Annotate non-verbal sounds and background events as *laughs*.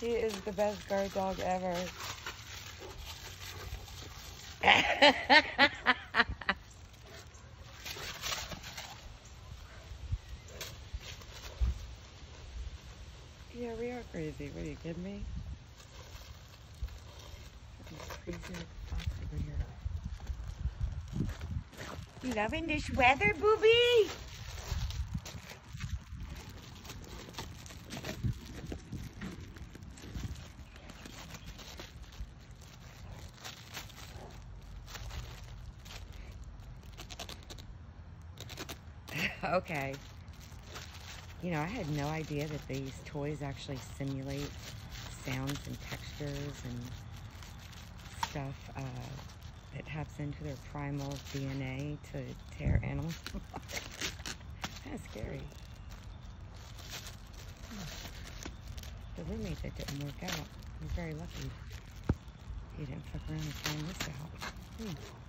he is the best guard dog ever. yeah, we are crazy. What are you kidding me? You loving this weather, booby? *laughs* okay. You know, I had no idea that these toys actually simulate sounds and textures and stuff uh, that taps into their primal DNA to tear animals *laughs* kind of scary. The roommate that didn't work out was very lucky. He didn't fuck around and find this out. Hmm.